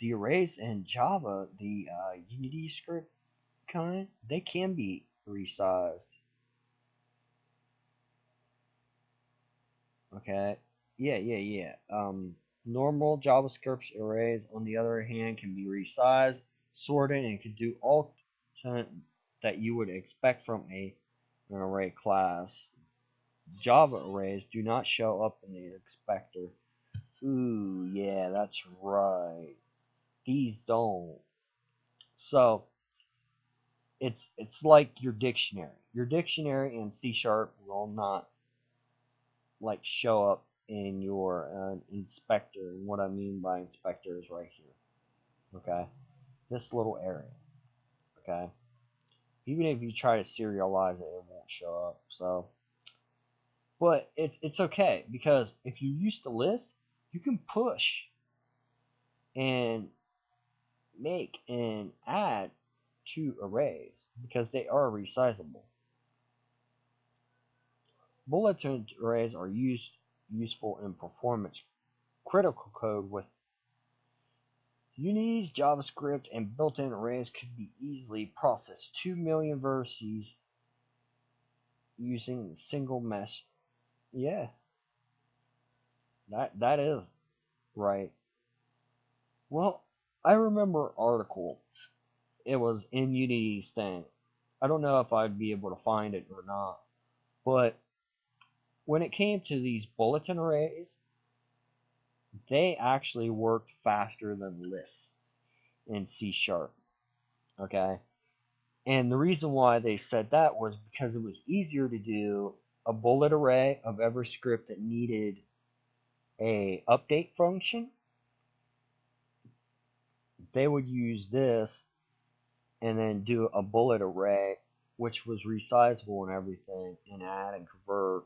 the arrays in Java, the uh, Unity script kind, they can be resized. Okay. Yeah, yeah, yeah. Um, normal JavaScript arrays, on the other hand, can be resized, sorted, and can do all that you would expect from a an array class. Java arrays do not show up in the inspector. Ooh, yeah, that's right. These don't. So it's it's like your dictionary. Your dictionary in C sharp will not like show up in your uh, inspector. And what I mean by inspector is right here. Okay, this little area. Okay, even if you try to serialize it, it won't show up. So, but it's it's okay because if you use the list, you can push and make and add to arrays because they are resizable. Bulleted arrays are used useful in performance critical code with Unity's JavaScript and built-in arrays could be easily processed 2 million verses using single mesh. Yeah. That that is right. Well, I remember article. It was in Unity's thing. I don't know if I'd be able to find it or not. But when it came to these bulletin arrays, they actually worked faster than lists in C sharp. Okay? And the reason why they said that was because it was easier to do a bullet array of every script that needed a update function. They would use this and then do a bullet array which was resizable and everything and add and convert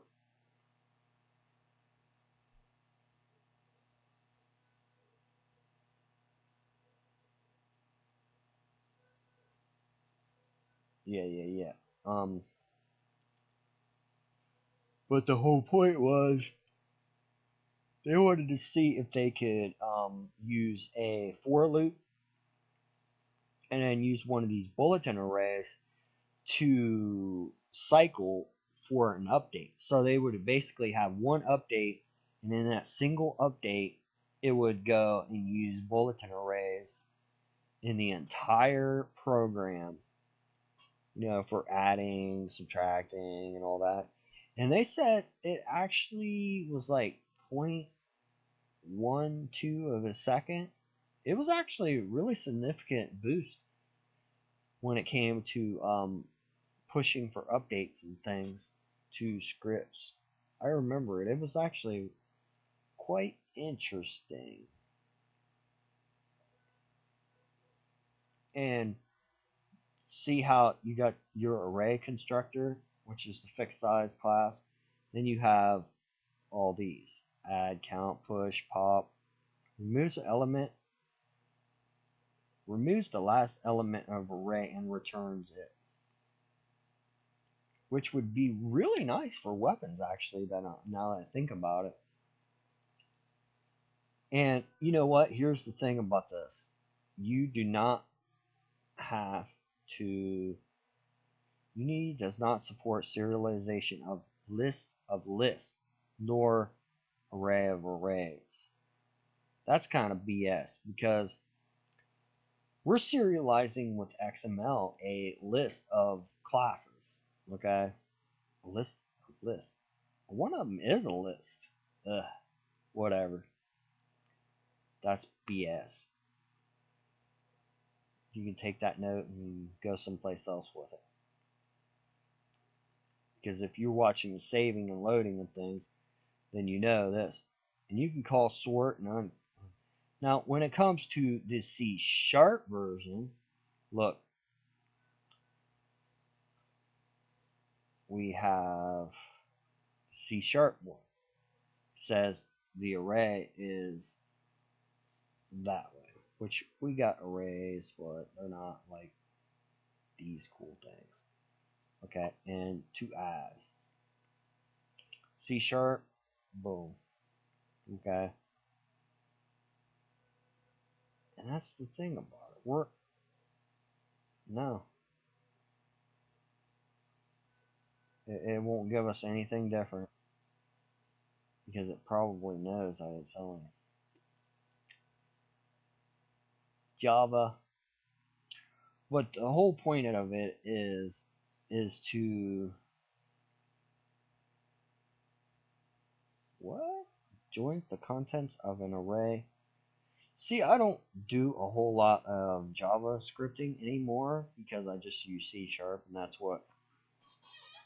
Yeah, yeah, yeah. Um, but the whole point was they wanted to see if they could um, use a for loop and then use one of these bulletin arrays to cycle for an update. So they would basically have one update, and in that single update, it would go and use bulletin arrays in the entire program you know, for adding, subtracting, and all that. And they said it actually was like 0.12 of a second. It was actually a really significant boost when it came to um, pushing for updates and things to scripts. I remember it. It was actually quite interesting. And see how you got your array constructor, which is the fixed size class. Then you have all these add, count, push, pop. Removes the element, removes the last element of array and returns it. Which would be really nice for weapons, actually, that uh, now that I think about it. And you know what? Here's the thing about this. You do not have to Unity does not support serialization of list of lists nor array of arrays. That's kind of BS because we're serializing with XML a list of classes. Okay? A list of lists. One of them is a list. Ugh. Whatever. That's BS you can take that note and go someplace else with it. Because if you're watching the saving and loading and things, then you know this. And you can call sort and now when it comes to the C sharp version, look, we have C sharp one says the array is that way which we got arrays, but they're not like these cool things. Okay, and to add C sharp, boom. Okay. And that's the thing about it. We're no. It, it won't give us anything different because it probably knows that it's only Java. But the whole point of it is is to what joins the contents of an array. See, I don't do a whole lot of Java scripting anymore because I just use C sharp, and that's what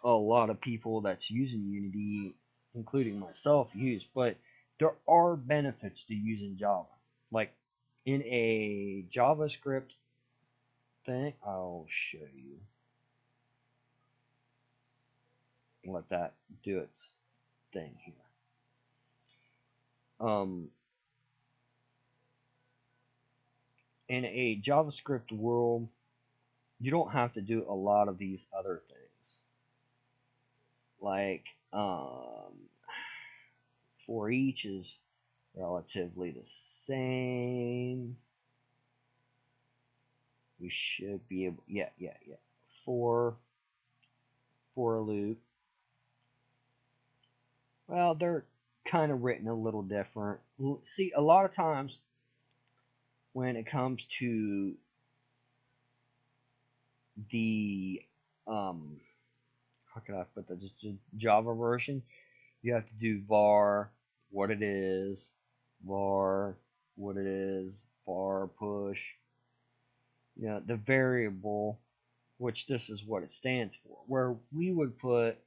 a lot of people that's using Unity, including myself, use. But there are benefits to using Java. Like in a JavaScript thing, I'll show you. Let that do its thing here. Um, in a JavaScript world, you don't have to do a lot of these other things. Like, um, for each is relatively the same. We should be able, yeah, yeah, yeah. For, for a loop. Well, they're kind of written a little different. See, a lot of times when it comes to the um how can I put that just Java version, you have to do var what it is, var what it is, var push. You know, the variable, which this is what it stands for. Where we would put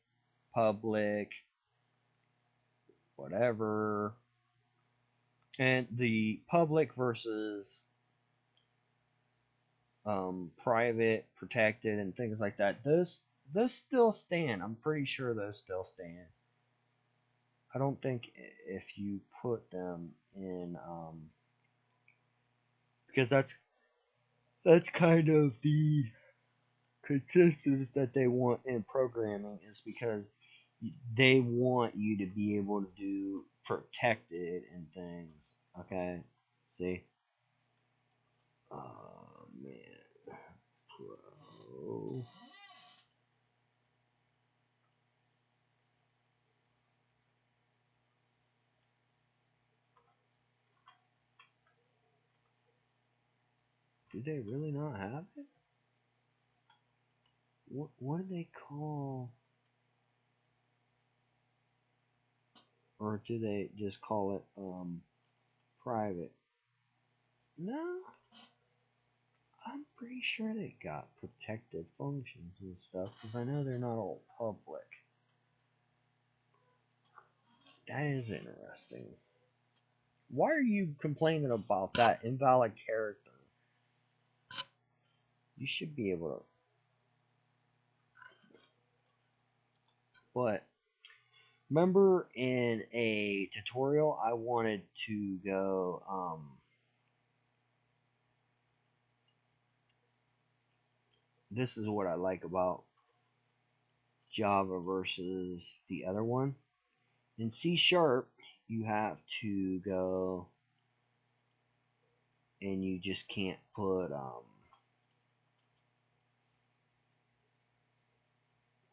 public whatever. And the public versus um, private, protected, and things like that, those those still stand. I'm pretty sure those still stand. I don't think if you put them in, um, because that's that's kind of the consistency that they want in programming is because they want you to be able to do protected and things. Okay, see. Oh man, pro. Do they really not have it? What what do they call? Or do they just call it um, private? No, I'm pretty sure they got protected functions and stuff because I know they're not all public. That is interesting. Why are you complaining about that invalid character? You should be able to. But remember in a tutorial I wanted to go um, this is what I like about Java versus the other one. In C sharp you have to go and you just can't put um,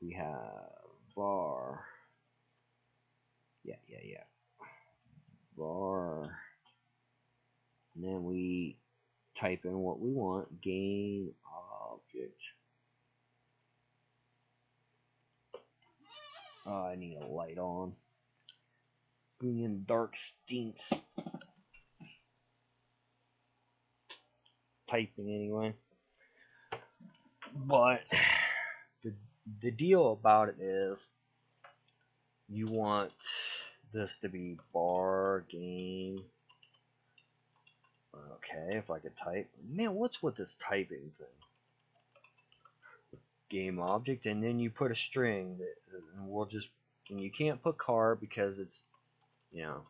we have var yeah, yeah, yeah. Var. And then we type in what we want. Game object. Oh, I need a light on. Being in dark stinks. Typing anyway. But the the deal about it is you want this to be var game. Okay, if I could type. Man, what's with this typing thing? Game object, and then you put a string that, and we'll just, and you can't put car because it's, you know,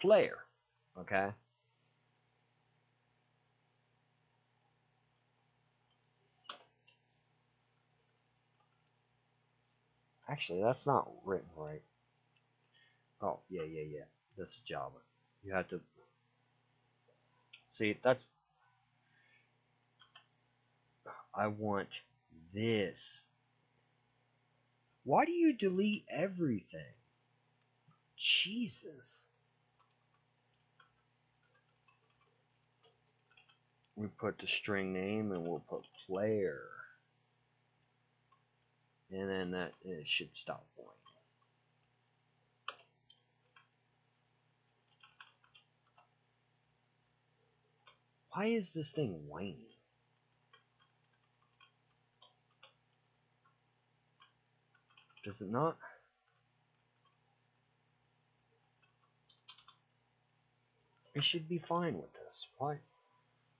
player. Okay. Actually, that's not written right. Oh, yeah, yeah, yeah. That's Java. You have to See, that's. I want this. Why do you delete everything? Jesus. We put the string name and we'll put player. And then that it should stop whining. Why is this thing whining? Does it not? It should be fine with this. Why?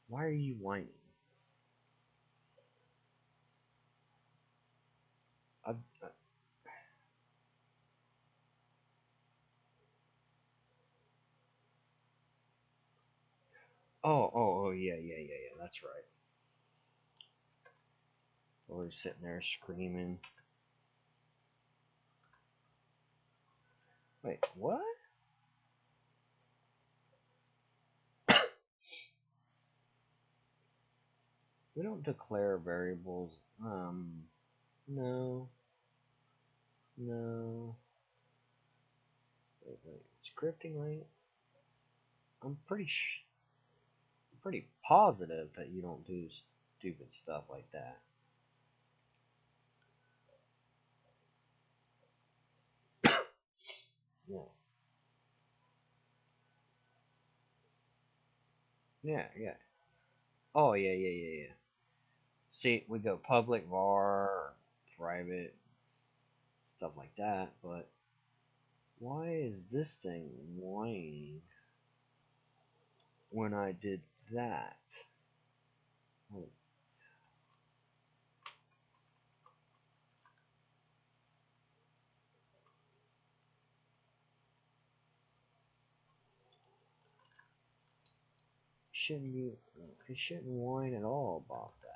Why are you whining? I've, I, oh, oh, oh, yeah, yeah, yeah, yeah, that's right. Always sitting there screaming. Wait, what? we don't declare variables. Um, no. No. Wait, wait. Scripting, right? I'm pretty sh pretty positive that you don't do stupid stuff like that. Yeah. Yeah, yeah. Oh, yeah, yeah, yeah, yeah. See, we go public, var, private, stuff like that, but why is this thing whining when I did that? Oh, shouldn't be it shouldn't whine at all about that.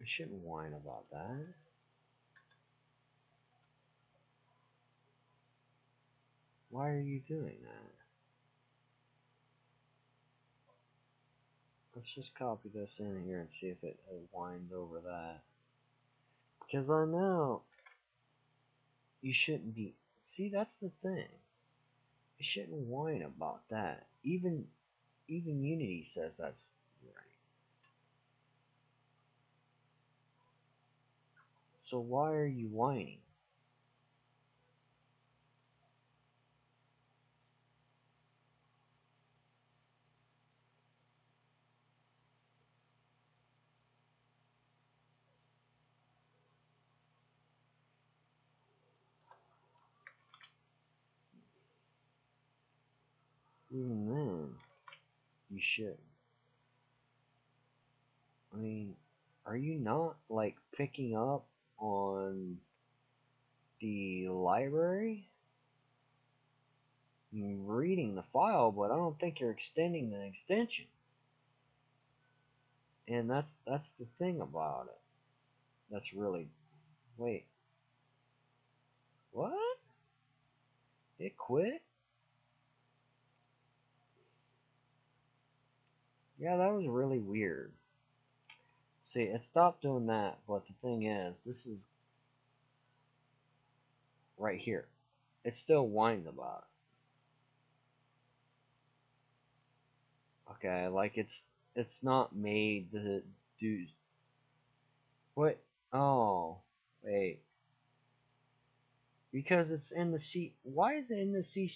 It shouldn't whine about that. Why are you doing that? Let's just copy this in here and see if it, it whines over that. Because I know you shouldn't be. See, that's the thing. You shouldn't whine about that. Even even Unity says that's right. So why are you whining? Even then, you should. I mean, are you not like picking up on the library? Reading the file, but I don't think you're extending the extension. And that's that's the thing about it. That's really wait. What? It quit? Yeah, that was really weird. See, it stopped doing that, but the thing is, this is right here. It still whines about it. Okay, like it's it's not made to do what oh wait because it's in the C why is it in the C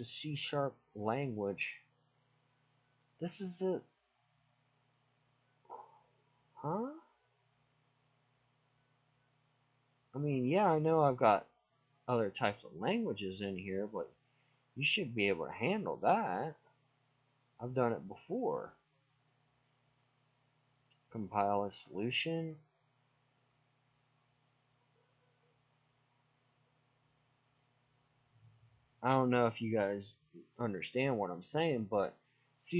the C sharp language. This is it. Huh? I mean, yeah, I know I've got other types of languages in here, but you should be able to handle that. I've done it before. Compile a solution. I don't know if you guys understand what I'm saying, but see